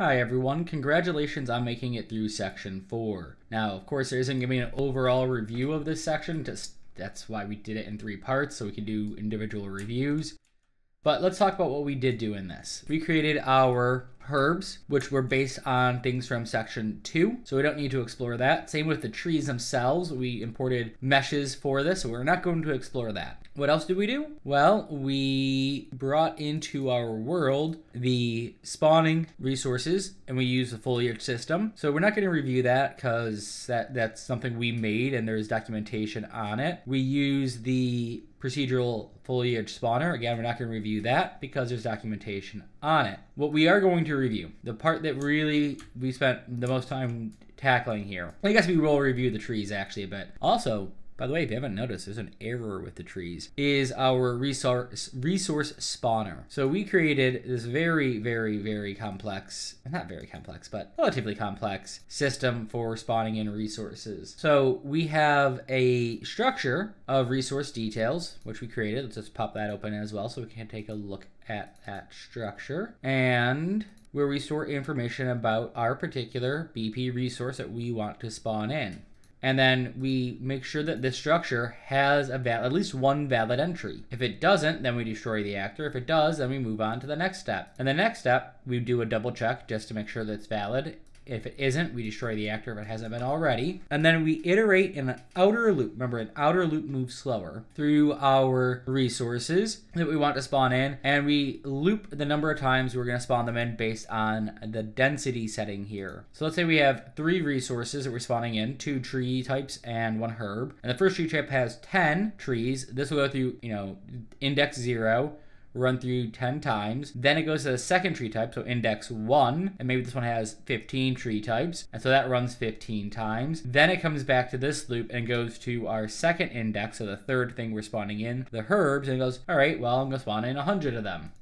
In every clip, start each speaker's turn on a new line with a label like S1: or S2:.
S1: Hi everyone, congratulations on making it through section 4. Now, of course, there isn't going to be an overall review of this section, just that's why we did it in three parts, so we can do individual reviews. But let's talk about what we did do in this. We created our herbs, which were based on things from section 2, so we don't need to explore that. Same with the trees themselves. We imported meshes for this, so we're not going to explore that. What else did we do? Well, we brought into our world the spawning resources and we used the foliage system. So we're not going to review that because that, that's something we made and there's documentation on it. We use the procedural foliage spawner. Again, we're not going to review that because there's documentation on it. What we are going to review, the part that really we spent the most time tackling here. I guess we will review the trees actually a bit. Also, by the way, if you haven't noticed, there's an error with the trees, is our resource resource spawner. So we created this very, very, very complex, not very complex, but relatively complex system for spawning in resources. So we have a structure of resource details, which we created. Let's just pop that open as well so we can take a look at that structure. And where we store information about our particular BP resource that we want to spawn in and then we make sure that this structure has a val- at least one valid entry. If it doesn't, then we destroy the actor. If it does, then we move on to the next step. And the next step, we do a double check just to make sure that it's valid. If it isn't, we destroy the actor if it hasn't been already. And then we iterate in an outer loop. Remember, an outer loop moves slower through our resources that we want to spawn in. And we loop the number of times we're going to spawn them in based on the density setting here. So let's say we have three resources that we're spawning in, two tree types and one herb. And the first tree type has 10 trees. This will go through, you know, index zero run through 10 times. Then it goes to the second tree type, so index 1, and maybe this one has 15 tree types, and so that runs 15 times. Then it comes back to this loop and goes to our second index, so the third thing we're spawning in, the herbs, and it goes, all right, well, I'm going to spawn in 100 of them.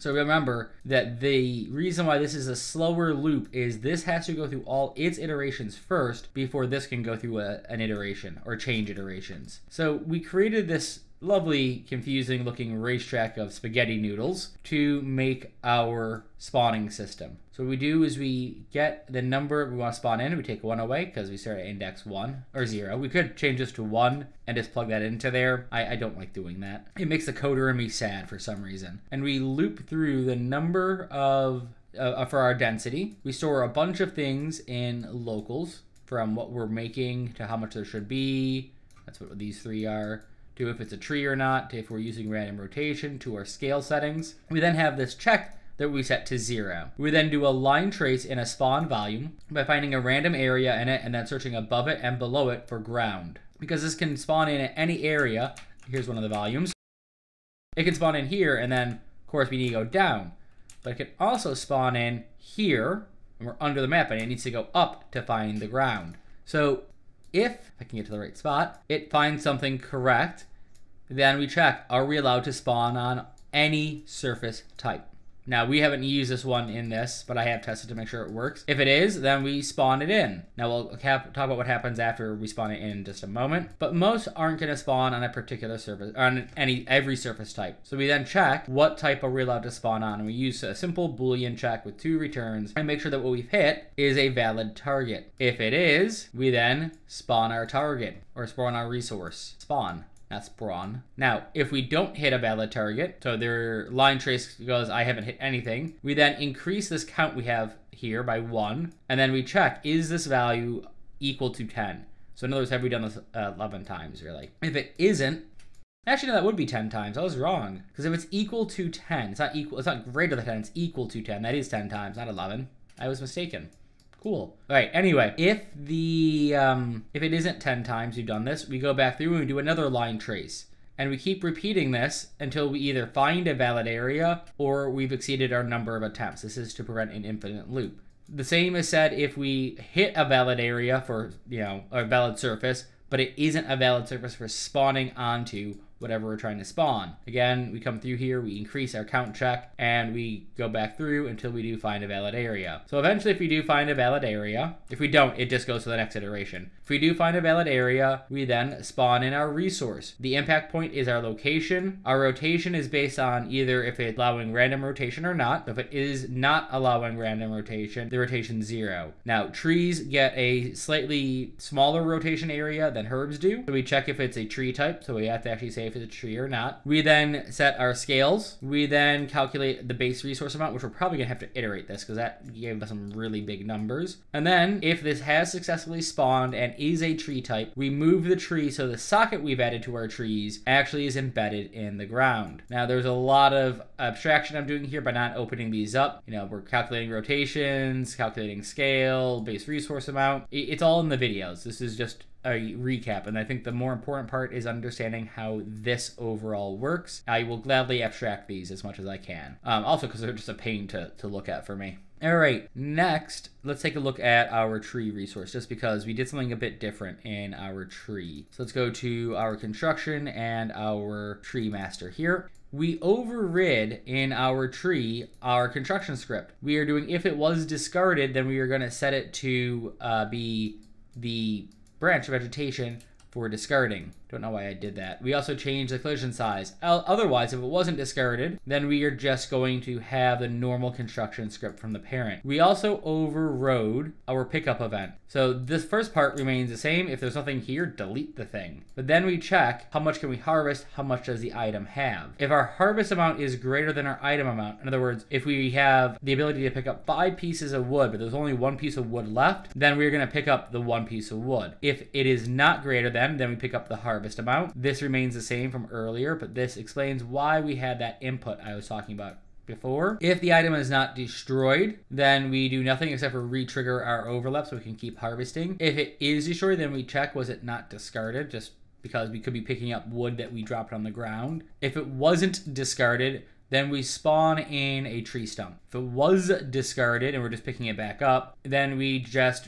S1: So remember that the reason why this is a slower loop is this has to go through all its iterations first before this can go through a, an iteration or change iterations. So we created this lovely, confusing looking racetrack of spaghetti noodles to make our spawning system. So what we do is we get the number we want to spawn in, we take one away because we start at index one or zero. We could change this to one and just plug that into there. I, I don't like doing that. It makes the coder and me sad for some reason. And we loop through the number of uh, for our density. We store a bunch of things in locals from what we're making to how much there should be. That's what these three are to if it's a tree or not, to if we're using random rotation, to our scale settings. We then have this check that we set to zero. We then do a line trace in a spawn volume by finding a random area in it and then searching above it and below it for ground. Because this can spawn in at any area, here's one of the volumes. It can spawn in here and then, of course, we need to go down. But it can also spawn in here, and we're under the map, and it needs to go up to find the ground. So if I can get to the right spot, it finds something correct, then we check, are we allowed to spawn on any surface type? Now, we haven't used this one in this, but I have tested to make sure it works. If it is, then we spawn it in. Now, we'll talk about what happens after we spawn it in just a moment. But most aren't going to spawn on a particular surface, on any every surface type. So we then check what type are we allowed to spawn on, and we use a simple boolean check with two returns and make sure that what we've hit is a valid target. If it is, we then spawn our target, or spawn our resource. Spawn. That's brawn. Now, if we don't hit a valid target, so their line trace goes, I haven't hit anything, we then increase this count we have here by one, and then we check, is this value equal to 10? So in other words, have we done this uh, 11 times, really? If it isn't, actually no, that would be 10 times. I was wrong. Because if it's equal to 10, it's not equal, it's not greater than 10, it's equal to 10. That is 10 times, not 11. I was mistaken. Cool. All right. Anyway, if the um, if it isn't ten times you've done this, we go back through and we do another line trace, and we keep repeating this until we either find a valid area or we've exceeded our number of attempts. This is to prevent an infinite loop. The same is said if we hit a valid area for you know a valid surface, but it isn't a valid surface for spawning onto whatever we're trying to spawn. Again, we come through here, we increase our count check, and we go back through until we do find a valid area. So eventually if we do find a valid area, if we don't, it just goes to the next iteration. If we do find a valid area, we then spawn in our resource. The impact point is our location. Our rotation is based on either if it's allowing random rotation or not. If it is not allowing random rotation, the rotation zero. Now, trees get a slightly smaller rotation area than herbs do. So we check if it's a tree type. So we have to actually say if it's a tree or not. We then set our scales. We then calculate the base resource amount, which we're probably gonna have to iterate this because that gave us some really big numbers. And then if this has successfully spawned and is a tree type, we move the tree so the socket we've added to our trees actually is embedded in the ground. Now there's a lot of abstraction I'm doing here by not opening these up. You know, we're calculating rotations, calculating scale, base resource amount. It's all in the videos. This is just a recap, and I think the more important part is understanding how this overall works. I will gladly abstract these as much as I can. Um, also, because they're just a pain to, to look at for me. All right, next, let's take a look at our tree resource, just because we did something a bit different in our tree. So let's go to our construction and our tree master here. We overrid in our tree our construction script. We are doing if it was discarded, then we are going to set it to uh, be the branch vegetation for discarding. Don't know why I did that. We also changed the collision size. Otherwise, if it wasn't discarded, then we are just going to have the normal construction script from the parent. We also overrode our pickup event. So this first part remains the same. If there's nothing here, delete the thing. But then we check how much can we harvest, how much does the item have. If our harvest amount is greater than our item amount, in other words, if we have the ability to pick up five pieces of wood, but there's only one piece of wood left, then we're gonna pick up the one piece of wood. If it is not greater than, then we pick up the harvest harvest amount. This remains the same from earlier, but this explains why we had that input I was talking about before. If the item is not destroyed, then we do nothing except for re-trigger our overlap so we can keep harvesting. If it is destroyed, then we check was it not discarded, just because we could be picking up wood that we dropped on the ground. If it wasn't discarded, then we spawn in a tree stump. If it was discarded and we're just picking it back up, then we just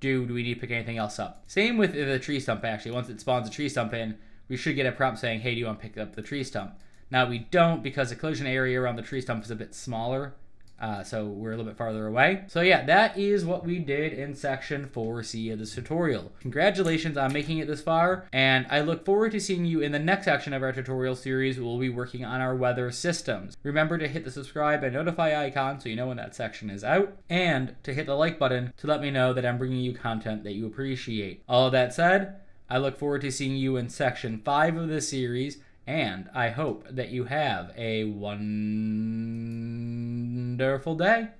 S1: do, do we need to pick anything else up? Same with the tree stump, actually. Once it spawns a tree stump in, we should get a prompt saying, hey, do you want to pick up the tree stump? Now, we don't because the collision area around the tree stump is a bit smaller, uh, so we're a little bit farther away. So yeah, that is what we did in section 4C of this tutorial. Congratulations on making it this far, and I look forward to seeing you in the next section of our tutorial series. We'll be working on our weather systems. Remember to hit the subscribe and notify icon so you know when that section is out, and to hit the like button to let me know that I'm bringing you content that you appreciate. All that said, I look forward to seeing you in section 5 of this series, and I hope that you have a wonderful day.